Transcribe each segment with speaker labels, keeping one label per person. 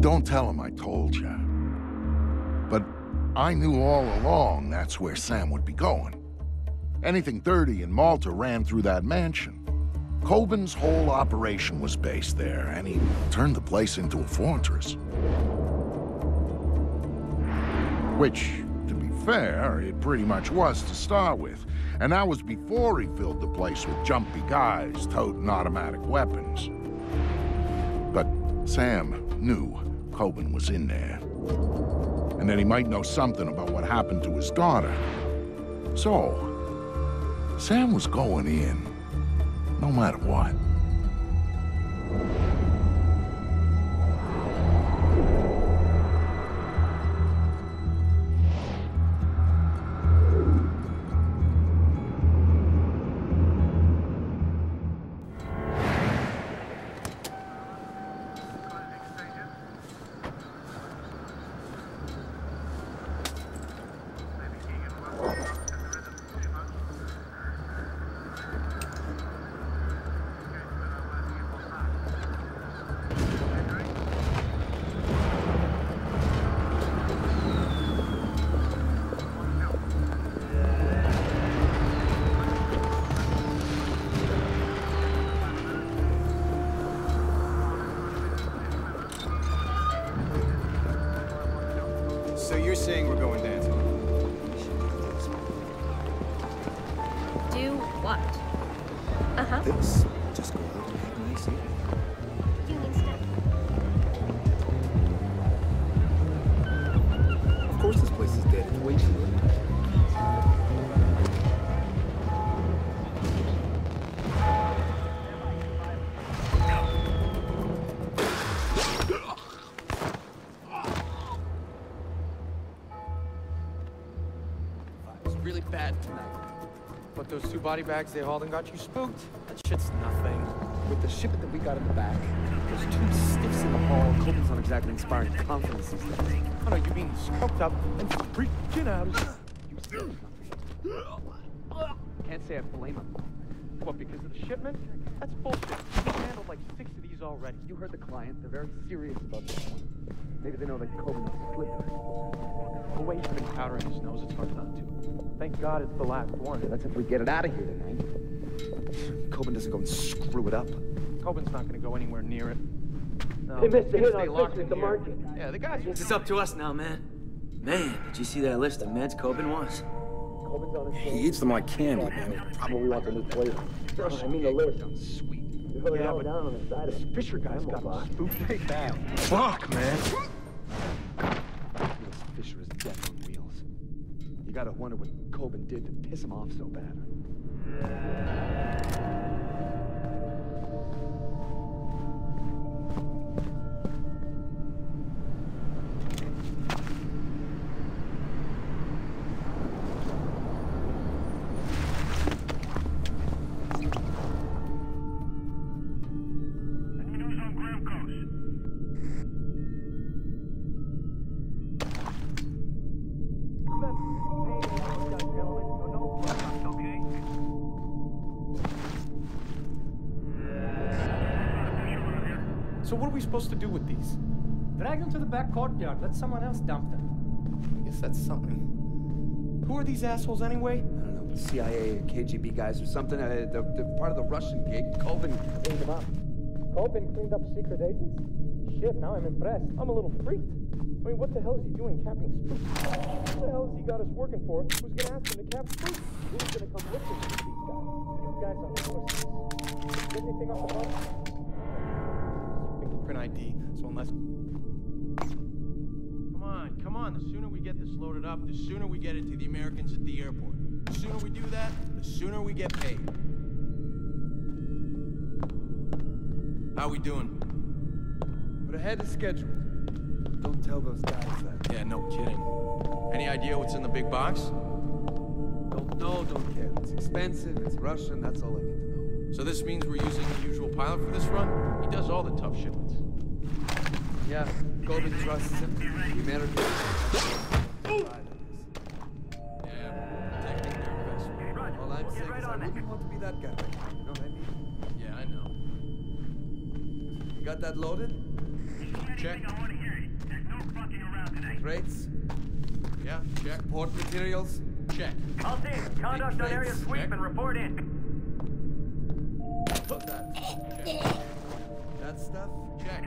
Speaker 1: Don't tell him I told you. But I knew all along that's where Sam would be going. Anything dirty in Malta ran through that mansion. Kobin's whole operation was based there, and he turned the place into a fortress. Which, to be fair, it pretty much was to start with. And that was before he filled the place with jumpy guys toting automatic weapons. But Sam knew Kobin was in there. And that he might know something about what happened to his daughter. So, Sam was going in, no matter what.
Speaker 2: Saying we're going
Speaker 3: those two body bags they hauled and got you spooked? That shit's nothing.
Speaker 4: With the shipment that we got in the back, there's two stiffs in the hall. Kobin's not exactly inspiring confidence these days.
Speaker 3: I know you mean scoped up and freaking out.
Speaker 4: Can't say I blame him.
Speaker 3: What, because of the shipment? That's bullshit. He's handled like six of these already.
Speaker 4: You heard the client. They're very serious about this one. Maybe they know that Kobin's a slipper.
Speaker 3: The way he's been powdering his nose, it's hard not to. Thank God it's the last one.
Speaker 4: That's if we get it out of here tonight. Kobin doesn't go and screw it up.
Speaker 3: Kobin's not gonna go anywhere near it. No,
Speaker 5: They missed the
Speaker 3: he's
Speaker 5: hit
Speaker 3: stay
Speaker 5: on
Speaker 3: locked in
Speaker 5: at the
Speaker 3: here.
Speaker 5: market.
Speaker 3: Yeah, the guys will
Speaker 6: It's up to us now, man. Man, did you see that list of meds Kobin wants?
Speaker 5: Kobin's on his
Speaker 2: He eats them like candy, man.
Speaker 5: Probably wants a new flavor. I mean the list.
Speaker 3: sweet.
Speaker 5: You heard it
Speaker 3: Yeah, but
Speaker 5: down on the side of it.
Speaker 3: Fisher guy's
Speaker 5: Memo
Speaker 3: got
Speaker 5: box.
Speaker 3: him spooked pretty bad. Fuck, man.
Speaker 4: Gotta wonder what Kobin did to piss him off so bad.
Speaker 3: So what are we supposed to do with these?
Speaker 7: Drag them to the back courtyard. Let someone else dump them.
Speaker 3: I guess that's something. Who are these assholes anyway?
Speaker 4: I don't know, CIA or KGB guys or something. Uh, they're, they're part of the Russian gig. Kobin.
Speaker 7: Cleaned them up. Kobin cleaned up secret agents? Shit, now I'm impressed. I'm a little freaked. I mean, what the hell is he doing capping spooks? Who the hell has he got us working for? Who's gonna ask him to cap spooks? Who's gonna come looking for these guys? You guys are horses. Get anything off the boat?
Speaker 3: Fingerprint ID. So unless. Come on, come on. The sooner we get this loaded up, the sooner we get it to the Americans at the airport. The sooner we do that, the sooner we get paid. How we doing?
Speaker 4: We're ahead of schedule. Don't tell those guys that.
Speaker 3: Yeah, no kidding. Any idea what's in the big box?
Speaker 4: Don't know, don't care. It's expensive, it's Russian, that's all I need to know.
Speaker 3: So this means we're using the usual pilot for this run? He does all the tough shipments.
Speaker 4: Yeah, Kobin trusts him. The Americans.
Speaker 3: Yeah, protecting their investment.
Speaker 4: All I'm saying is I wouldn't want to be that guy right now. You know what I mean?
Speaker 3: Yeah, I know.
Speaker 4: You got that loaded?
Speaker 8: Check.
Speaker 2: Crates,
Speaker 8: Yeah, check.
Speaker 2: port materials.
Speaker 8: Check.
Speaker 9: All teams, conduct on area sweep
Speaker 8: Check.
Speaker 9: and report in.
Speaker 2: That stuff.
Speaker 8: Check.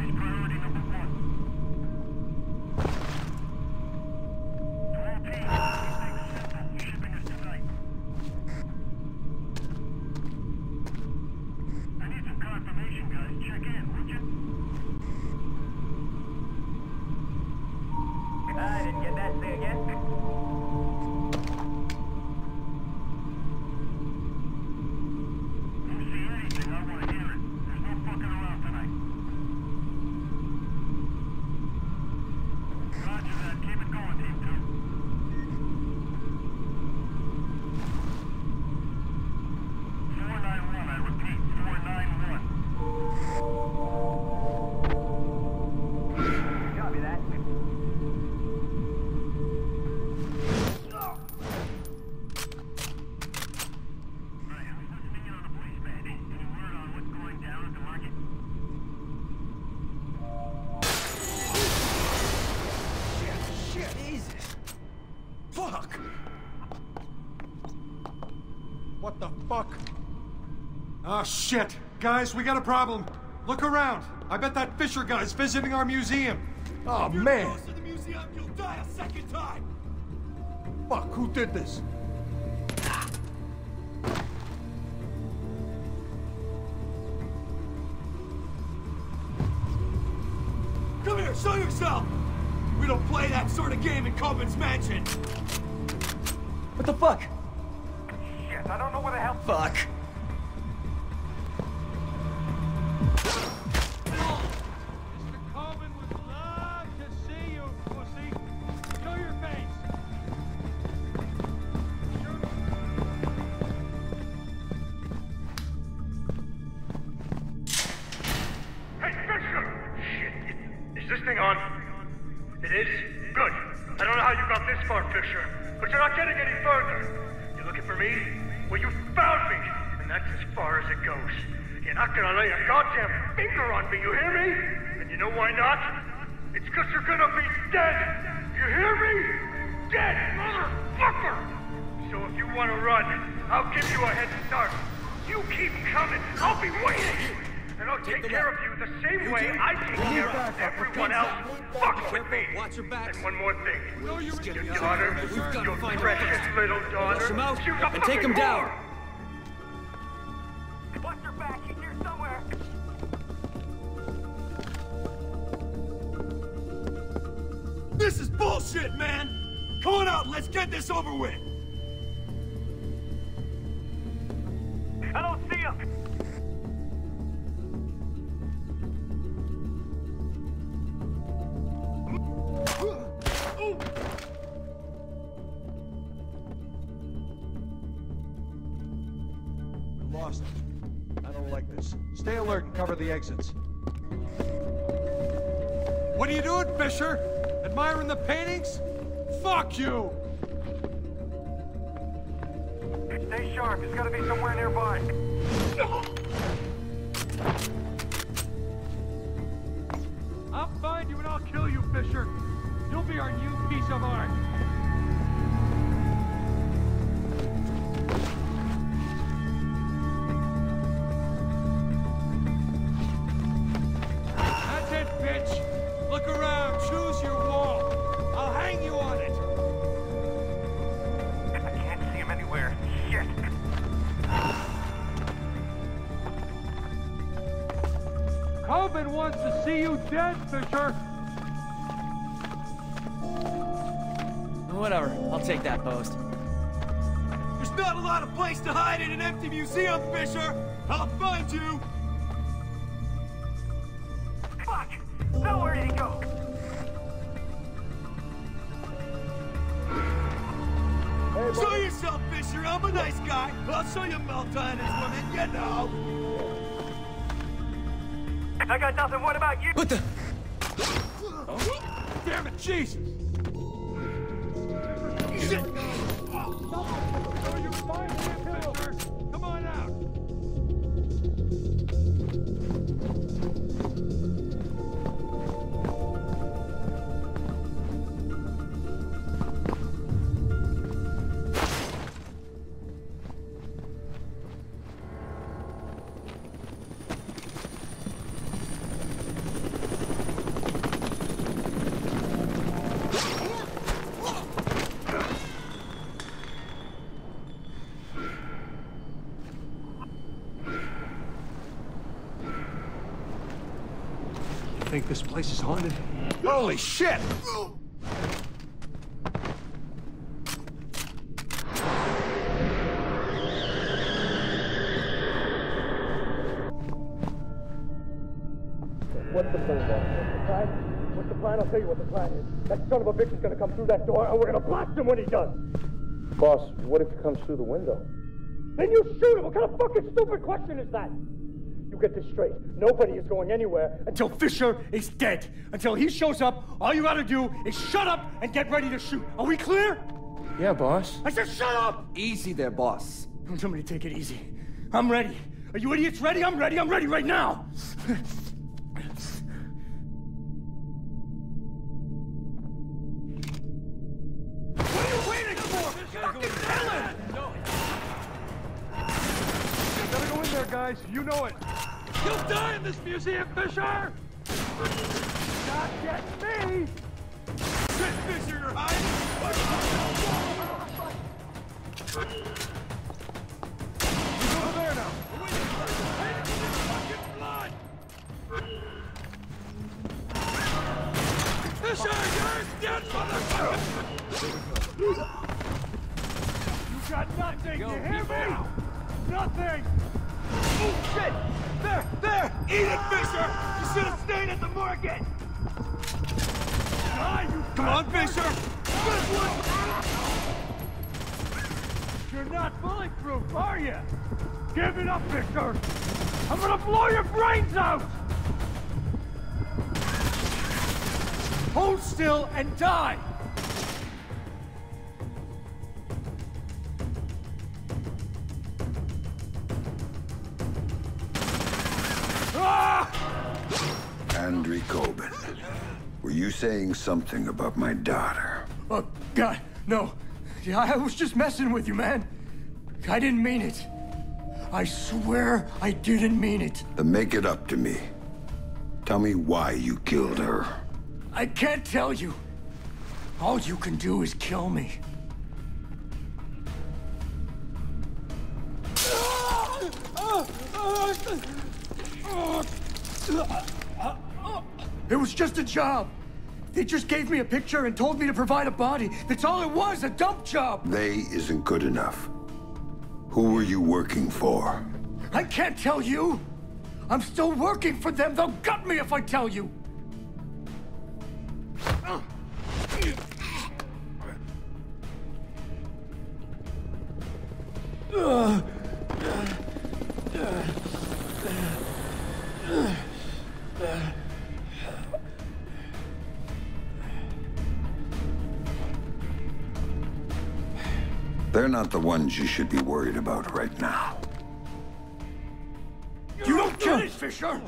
Speaker 8: Enemy
Speaker 10: Oh, shit. Guys, we got a problem. Look around. I bet that Fisher guy's visiting our museum.
Speaker 8: Oh, man.
Speaker 10: to the museum, you'll die a second time.
Speaker 8: Fuck, who did this?
Speaker 10: Come here, show yourself. We don't play that sort of game in Kobin's mansion.
Speaker 6: What the fuck?
Speaker 9: Shit, I don't know where the hell.
Speaker 6: Fuck.
Speaker 7: This far, Fisher, but you're not getting any further. You're looking for me? Well, you found me, and that's as far as it goes. You're not gonna lay a goddamn finger on me, you hear me? And you know why not? It's because you're gonna be dead! You hear me? Dead, motherfucker! So if you wanna run, I'll give you a head start. You keep coming, I'll be waiting! I'll take care of you the same way I take care of everyone else. Fuck with me!
Speaker 2: Watch your backs.
Speaker 7: And one more thing.
Speaker 10: No,
Speaker 7: Your daughter,
Speaker 2: We've got to
Speaker 7: your
Speaker 2: find
Speaker 7: precious little daughter,
Speaker 2: Rush him out
Speaker 7: she's a
Speaker 2: and take him down.
Speaker 9: Watch your back. He's here somewhere.
Speaker 10: This is bullshit, man. Come on out, let's get this over with.
Speaker 9: I don't see him.
Speaker 10: The exits. What are you doing, Fisher? Admiring the paintings? Fuck you!
Speaker 9: Stay sharp. He's gotta be somewhere nearby.
Speaker 10: I'll find you and I'll kill you, Fisher. You'll be our new piece of art. Kobin wants to see you dead, Fisher.
Speaker 6: Whatever. I'll take that post.
Speaker 10: There's not a lot of place to hide in an empty museum, Fisher! I'll find you!
Speaker 9: Fuck! Now where did he go?
Speaker 10: Show yourself, Fisher! I'm a nice guy! I'll show you Melton and his women, you know!
Speaker 9: I got nothing. What about you?
Speaker 10: What the? Damn it, Jesus! Shit!
Speaker 11: Think this place is haunted?
Speaker 6: Holy shit!
Speaker 12: What's the plan, boss? What's the plan? What's the plan? I'll tell you what the plan is. That son of a bitch is gonna come through that door, and we're gonna blast him when he does. Boss, what if he comes through the window? Then you shoot him. What kind of fucking stupid question is that? You get this straight. Nobody is going anywhere until Fisher is dead. Until he shows up, all you gotta do is shut up and get ready to shoot. Are we clear?
Speaker 3: Yeah, boss.
Speaker 12: I said shut up!
Speaker 4: Easy there, boss.
Speaker 12: Somebody take it easy. I'm ready. Are you idiots ready? I'm ready. I'm ready right now.
Speaker 10: Fisher!
Speaker 12: Not get me!
Speaker 10: Shit, Fisher, you're hiding!
Speaker 6: He's over! You got nothing. you hear me? Nothing.
Speaker 10: Oh, shit! There, there! Eat it, Fisher! You should have stayed at the market!
Speaker 6: Die, you
Speaker 10: Come on, Fisher!
Speaker 6: You're not bulletproof, are you? Give it up, Victor! I'm gonna blow your brains out! Hold still and die!
Speaker 13: Andriy Kobin, were you saying something about my daughter?
Speaker 12: Oh, God, no. Yeah, I was just messing with you, man. I didn't mean it. I swear I didn't mean it.
Speaker 13: Then make it up to me. Tell me why you killed her.
Speaker 12: I can't tell you. All you can do is kill me. Ah! Ah! Ah! It was just a job. They just gave me a picture and told me to provide a body. That's all it was, a dump job.
Speaker 13: They isn't good enough. Who were you working for?
Speaker 12: I can't tell you. I'm still working for them. They'll gut me if I tell you.
Speaker 13: They're not the ones you should be worried about right now.
Speaker 12: You don't get it, Fisher!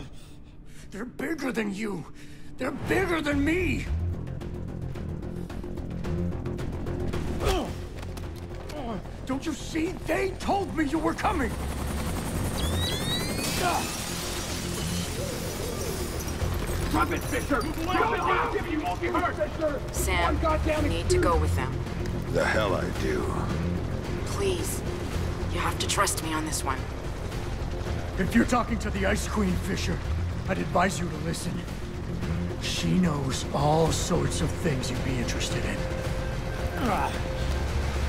Speaker 12: They're bigger than you. They're bigger than me. Oh! Oh, don't you see? They told me you were coming. Ah! Drop it, Fisher! Drop it now! You won't get hurt!
Speaker 14: Sam, oh, you need to go with them.
Speaker 13: The hell I do.
Speaker 14: Please. You have to trust me on this one.
Speaker 12: If you're talking to the Ice Queen, Fisher, I'd advise you to listen. She knows all sorts of things you'd be interested in. Ah.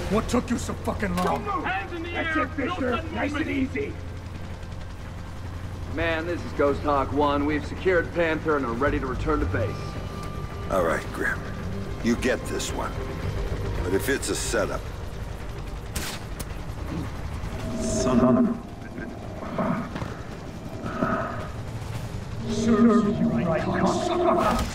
Speaker 10: What took you so fucking long? Don't move!
Speaker 12: Hands in the air! Fisher. Nice and easy.
Speaker 6: Man, this is Ghost Hawk 1. We've secured Panther and are ready to return to base.
Speaker 13: All right, Grim. You get this one. But if it's a setup...
Speaker 12: Son Serves you right!